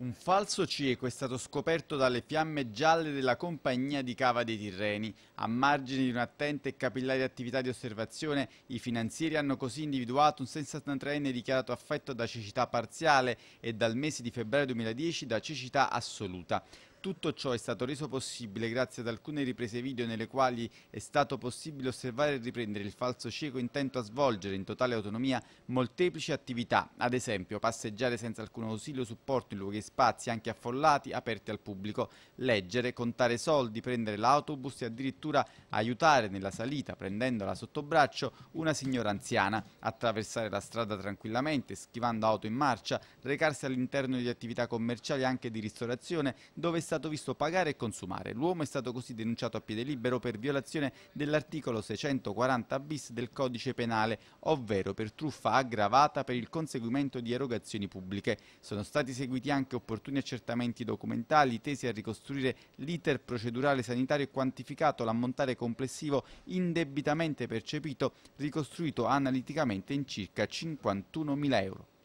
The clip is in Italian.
Un falso cieco è stato scoperto dalle fiamme gialle della compagnia di Cava dei Tirreni. A margine di un'attenta e capillare attività di osservazione, i finanzieri hanno così individuato un 63enne dichiarato affetto da cecità parziale e dal mese di febbraio 2010 da cecità assoluta. Tutto ciò è stato reso possibile grazie ad alcune riprese video nelle quali è stato possibile osservare e riprendere il falso cieco intento a svolgere in totale autonomia molteplici attività, ad esempio passeggiare senza alcun ausilio supporto in luoghi e spazi anche affollati, aperti al pubblico, leggere, contare soldi, prendere l'autobus e addirittura aiutare nella salita, prendendola sotto braccio, una signora anziana, attraversare la strada tranquillamente, schivando auto in marcia, recarsi all'interno di attività commerciali anche di ristorazione dove stato visto pagare e consumare. L'uomo è stato così denunciato a piede libero per violazione dell'articolo 640 bis del codice penale, ovvero per truffa aggravata per il conseguimento di erogazioni pubbliche. Sono stati seguiti anche opportuni accertamenti documentali tesi a ricostruire l'iter procedurale sanitario e quantificato l'ammontare complessivo indebitamente percepito, ricostruito analiticamente in circa 51.000 euro.